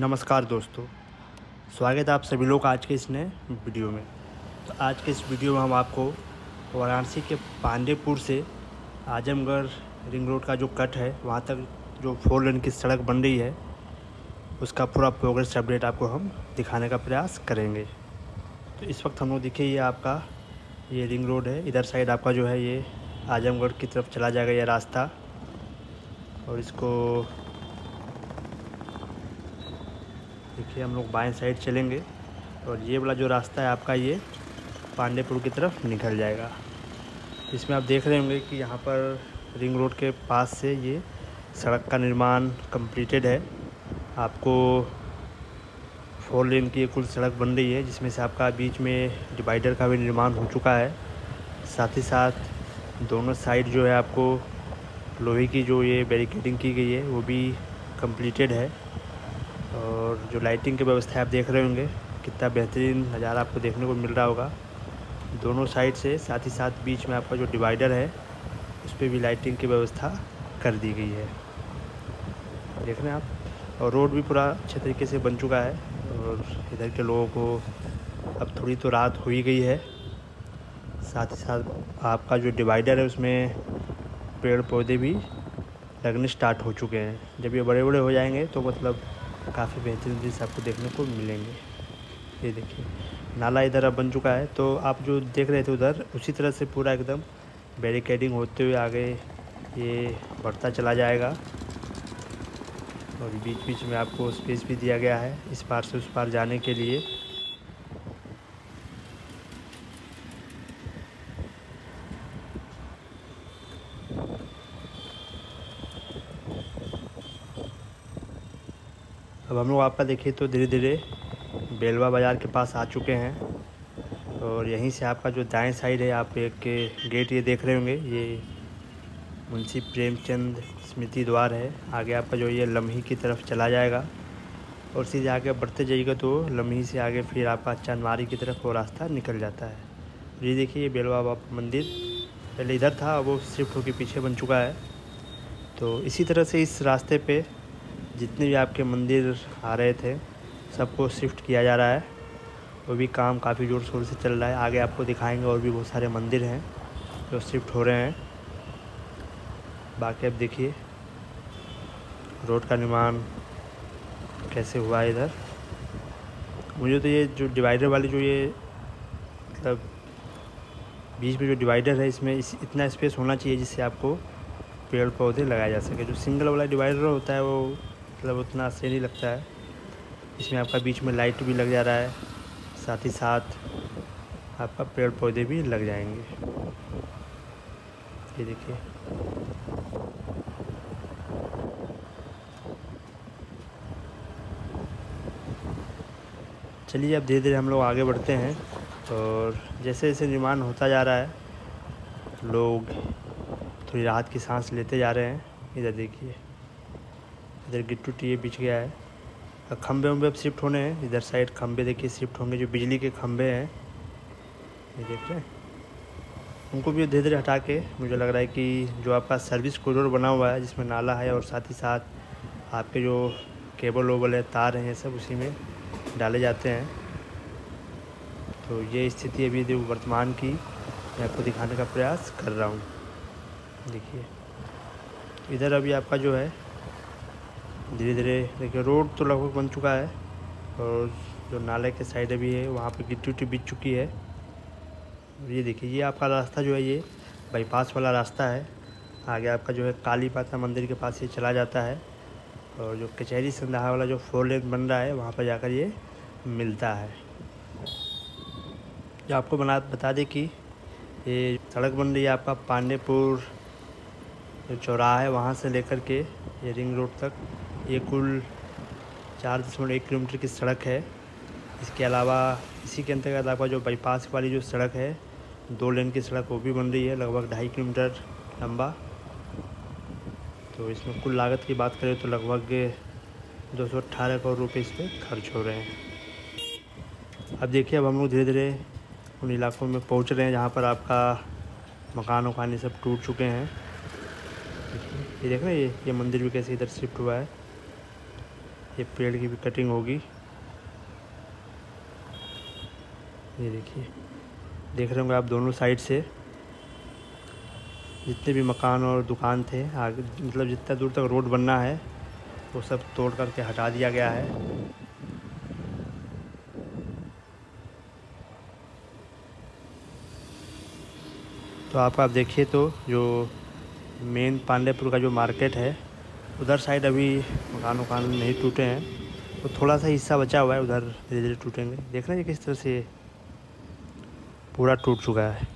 नमस्कार दोस्तों, स्वागत है आप सभी लोग आज के इस नए वीडियो में। तो आज के इस वीडियो में हम आपको वाराणसी के पांडेपुर से आजमगढ़ रिंग रोड का जो कट है, वहाँ तक जो फोर लेन की सड़क बन रही है, उसका पूरा प्रोग्रेस अपडेट आपको हम दिखाने का प्रयास करेंगे। तो इस वक्त हम लोग देखिए, ये आपका, ये रिंग रोड है, इधर साइड आपका जो है, ये आजमगढ़ की तरफ़ चला जाएगा यह रास्ता। और इसको देखिए हम लोग बाएँ साइड चलेंगे और ये वाला जो रास्ता है आपका ये पांडेपुर की तरफ़ निकल जाएगा। इसमें आप देख रहे होंगे कि यहाँ पर रिंग रोड के पास से ये सड़क का निर्माण कंप्लीटेड है। आपको फोर लेन की कुल सड़क बन रही है, जिसमें से आपका बीच में डिवाइडर का भी निर्माण हो चुका है। साथ ही साथ दोनों साइड जो है आपको लोहे की जो ये बैरिकेडिंग की गई है, वो भी कंप्लीटेड है। और जो लाइटिंग की व्यवस्था आप देख रहे होंगे, कितना बेहतरीन नज़ारा आपको देखने को मिल रहा होगा। दोनों साइड से, साथ ही साथ बीच में आपका जो डिवाइडर है, उस पर भी लाइटिंग की व्यवस्था कर दी गई है। देख रहे हैं आप? और रोड भी पूरा अच्छे तरीके से बन चुका है और इधर के लोगों को अब थोड़ी तो रात हो ही गई है। साथ ही साथ आपका जो डिवाइडर है, उसमें पेड़ पौधे भी लगने स्टार्ट हो चुके हैं। जब ये बड़े बड़े हो जाएँगे तो मतलब काफ़ी बेहतरीन दृश्य आपको देखने को मिलेंगे। ये देखिए, नाला इधर अब बन चुका है तो आप जो देख रहे थे उधर, उसी तरह से पूरा एकदम बैरिकेडिंग होते हुए आगे ये बढ़ता चला जाएगा। और बीच बीच में आपको स्पेस भी दिया गया है इस पार से उस पार जाने के लिए। अब हम लोग आपका देखिए तो धीरे धीरे बेलवा बाज़ार के पास आ चुके हैं। और यहीं से आपका जो दाएँ साइड है, आप एक गेट ये देख रहे होंगे, ये मुंशी प्रेमचंद स्मृति द्वार है। आगे आपका जो ये लम्ही की तरफ़ चला जाएगा और सीधे आगे बढ़ते जाइएगा तो लम्ही से आगे फिर आपका चंदमारी की तरफ़ वो रास्ता निकल जाता है। ये देखिए, ये बेलवा बाबा मंदिर पहले इधर था वो शिफ्ट होकर पीछे बन चुका है। तो इसी तरह से इस रास्ते पे जितने भी आपके मंदिर आ रहे थे, सबको शिफ्ट किया जा रहा है। वो भी काम काफ़ी ज़ोर शोर से चल रहा है। आगे आपको दिखाएँगे और भी बहुत सारे मंदिर हैं जो शिफ्ट हो रहे हैं। बाकी अब देखिए, रोड का निर्माण कैसे हुआ है इधर। मुझे तो ये जो डिवाइडर वाली जो ये मतलब बीच में जो डिवाइडर है, इसमें इस, इतना स्पेस होना चाहिए जिससे आपको पेड़ पौधे लगाए जा सके। जो सिंगल वाला डिवाइडर होता है, वो मतलब उतना सही नहीं लगता है। इसमें आपका बीच में लाइट भी लग जा रहा है, साथ ही साथ आपका पेड़ पौधे भी लग जाएँगे। ये देखिए। चलिए, अब धीरे धीरे हम लोग आगे बढ़ते हैं और जैसे जैसे निर्माण होता जा रहा है, लोग थोड़ी राहत की सांस लेते जा रहे हैं। इधर देखिए। इधर गिट्टू टी बिछ गया है। और खंभे वम्बे अब शिफ्ट होने हैं। इधर साइड खंभे देखिए शिफ्ट होंगे, जो बिजली के खंभे हैं। ये देख रहे हैं? उनको भी धीरे धीरे हटा के मुझे लग रहा है कि जो आपका सर्विस कॉरिडोर बना हुआ है, जिसमें नाला है और साथ ही साथ आपके जो केबल वोबल है, तार हैं सब उसी में डाले जाते हैं। तो ये स्थिति अभी वर्तमान की, मैं आपको दिखाने का प्रयास कर रहा हूँ। देखिए, इधर अभी आपका जो है धीरे धीरे देखिए रोड तो लगभग बन चुका है और जो नाले के साइड अभी है, वहाँ पर गिट्टी उट्टी बिछ चुकी है। ये देखिए, ये आपका रास्ता जो है, ये बाईपास वाला रास्ता है। आगे आपका जो है काली माता मंदिर के पास ये चला जाता है और जो कचहरी संदाहा वाला जो फोर लेन बन रहा है, वहाँ पर जाकर ये मिलता है। जो आपको बना, बता दें कि ये सड़क बन रही है आपका पांडेपुर, जो चौराहा है, वहाँ से लेकर के ये रिंग रोड तक। ये कुल चार दशमलव एक किलोमीटर की सड़क है। इसके अलावा इसी के अंतर्गत आपका जो बाईपास वाली जो सड़क है, दो लेन की सड़क वो भी बन रही है, लगभग ढाई किलोमीटर लंबा। तो इसमें कुल लागत की बात करें तो लगभग दो सौ अट्ठारह करोड़ रुपये इस पर खर्च हो रहे हैं। अब देखिए, अब हम लोग धीरे धीरे उन इलाकों में पहुँच रहे हैं जहाँ पर आपका मकान वकान ये सब टूट चुके हैं। ये देख रहे ये ये मंदिर भी कैसे इधर शिफ्ट हुआ है। ये पेड़ की भी कटिंग होगी। ये देखिए, देख रहे होंगे आप दोनों साइड से। जितने भी मकान और दुकान थे, आगे मतलब जितना दूर तक रोड बनना है, वो सब तोड़ करके हटा दिया गया है। तो आप आप देखिए तो जो मेन पांडेपुर का जो मार्केट है उधर साइड अभी मकान वकान नहीं टूटे हैं। तो थोड़ा सा हिस्सा बचा हुआ है, उधर धीरे धीरे टूटेंगे। देख रहे हैं किस तरह से पूरा टूट चुका है।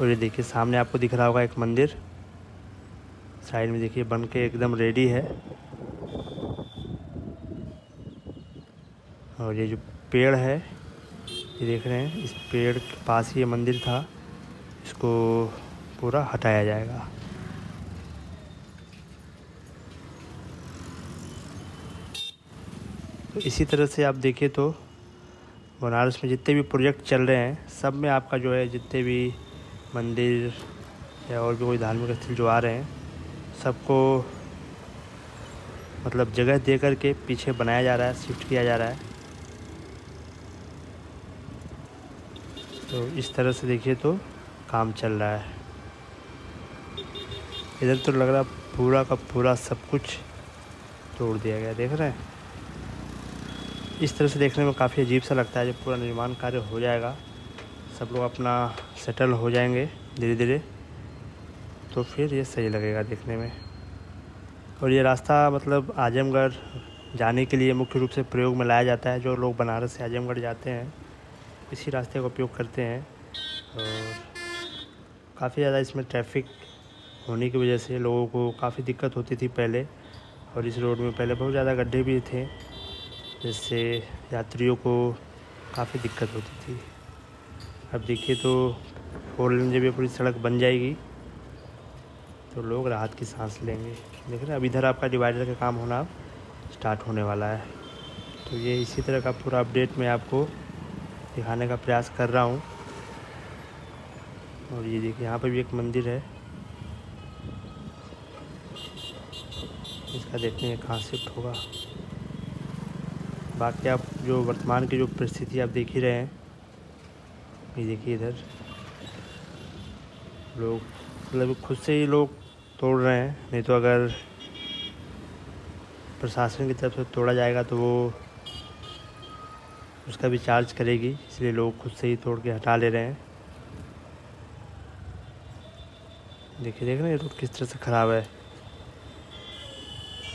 और ये देखिए, सामने आपको दिख रहा होगा एक मंदिर। साइड में देखिए, बन के एकदम रेडी है। और ये जो पेड़ है, ये देख रहे हैं, इस पेड़ के पास ही ये मंदिर था। इसको पूरा हटाया जाएगा। इसी तरह से आप देखिए तो बनारस में जितने भी प्रोजेक्ट चल रहे हैं, सब में आपका जो है जितने भी मंदिर या और भी कोई धार्मिक स्थल जो आ रहे हैं, सबको मतलब जगह दे कर के पीछे बनाया जा रहा है, शिफ्ट किया जा रहा है। तो इस तरह से देखिए तो काम चल रहा है। इधर तो लग रहा पूरा का पूरा सब कुछ तोड़ दिया गया, देख रहे हैं? इस तरह से देखने में काफ़ी अजीब सा लगता है जब पूरा निर्माण कार्य हो जाएगा। सब लोग अपना सेटल हो जाएँगे धीरे धीरे तो फिर ये सही लगेगा देखने में। और ये रास्ता मतलब आजमगढ़ जाने के लिए मुख्य रूप से प्रयोग में लाया जाता है, जो लोग बनारस से आजमगढ़ जाते हैं, इसी रास्ते का उपयोग करते हैं। और काफ़ी ज़्यादा इसमें ट्रैफ़िक होने की वजह से लोगों को काफ़ी दिक्कत होती थी पहले, और इस रोड में पहले बहुत ज़्यादा गड्ढे भी थे। जिससे यात्रियों को काफ़ी दिक्कत होती थी। अब देखिए तो फोर लेन जब ये पूरी सड़क बन जाएगी तो लोग राहत की सांस लेंगे। देख रहे अब इधर आपका डिवाइडर का काम होना स्टार्ट होने वाला है। तो ये इसी तरह का पूरा अपडेट मैं आपको दिखाने का प्रयास कर रहा हूँ। और ये देखिए, यहाँ पर भी एक मंदिर है। इसका देखते हैं कहाँ शिफ्ट होगा। बाकी आप जो वर्तमान की जो परिस्थिति आप देख ही रहे हैं, ये देखिए इधर। लोग मतलब खुद से ही लोग तोड़ रहे हैं, नहीं तो अगर प्रशासन की तरफ़ से तोड़ा जाएगा तो वो उसका भी चार्ज करेगी, इसलिए लोग खुद से ही तोड़ के हटा ले रहे हैं। देखिए, देख रहे हैं रोड किस तरह से ख़राब है।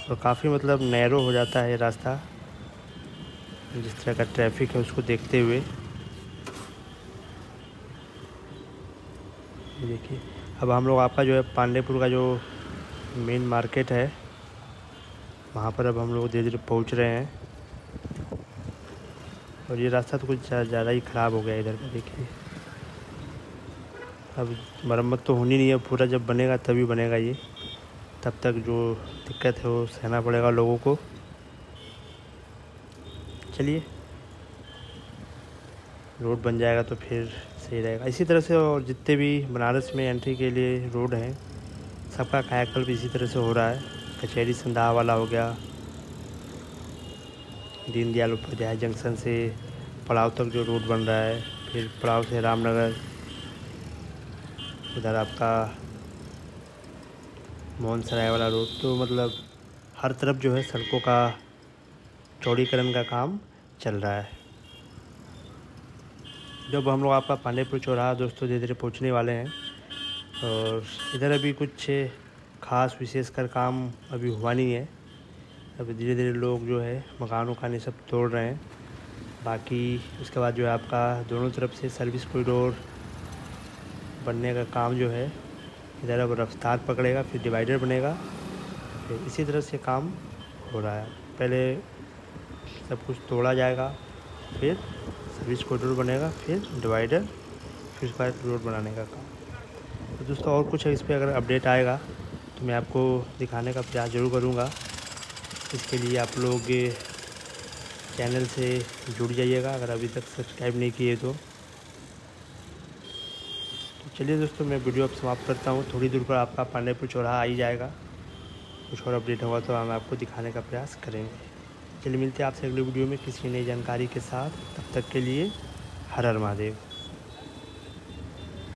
और काफ़ी मतलब नैरो हो जाता है ये रास्ता। जिस तरह का ट्रैफ़िक है उसको देखते हुए। देखिए, अब हम लोग आपका जो है पांडेपुर का जो मेन मार्केट है, वहाँ पर अब हम लोग धीरे धीरे पहुँच रहे हैं। और ये रास्ता तो कुछ ज़्यादा ही ख़राब हो गया इधर का, देखिए। अब मरम्मत तो होनी नहीं है, पूरा जब बनेगा तभी बनेगा ये। तब तक जो दिक्कत है वो सहना पड़ेगा लोगों को। चलिए। रोड बन जाएगा तो फिर सही रहेगा। इसी तरह से और जितने भी बनारस में एंट्री के लिए रोड हैं, सबका कायाकल्प इसी तरह से हो रहा है। कचहरी संधा वाला हो गया, दीनदयाल उपाध्याय जंक्शन से पड़ाव तक जो रोड बन रहा है, फिर पड़ाव से रामनगर, उधर आपका मोहन सराय वाला रोड। तो मतलब हर तरफ़ जो है सड़कों का चौड़ीकरण का काम चल रहा है। जब हम लोग आपका पांडेपुर चौराहा दोस्तों धीरे धीरे पहुँचने वाले हैं, और इधर अभी कुछ खास विशेषकर काम अभी हुआ नहीं है। अभी धीरे धीरे लोग जो है, मकान वकान सब तोड़ रहे हैं। बाकी उसके बाद जो है आपका दोनों तरफ़ से सर्विस कॉरिडोर बनने का काम जो है, इधर अब रफ्तार पकड़ेगा, फिर डिवाइडर बनेगा। फिर इसी तरह से काम हो रहा है। पहले सब कुछ तोड़ा जाएगा, फिर सर्विस कॉरिडोर बनेगा, फिर डिवाइडर, फिर उसके बाद रोड बनाने का काम। तो दोस्तों, और कुछ इस पर अगर अपडेट आएगा तो मैं आपको दिखाने का प्रयास ज़रूर करूँगा। इसके लिए आप लोग चैनल से जुड़ जाइएगा, अगर अभी तक सब्सक्राइब नहीं किए तो। चलिए दोस्तों, मैं वीडियो अब समाप्त करता हूँ। थोड़ी दूर पर आपका पांडेपुर चौराहा आ ही जाएगा। कुछ और अपडेट होगा तो हम आपको दिखाने का प्रयास करेंगे। चलिए मिलते हैं आपसे अगले वीडियो में किसी नई जानकारी के साथ। तब तक के लिए हर हर महादेव।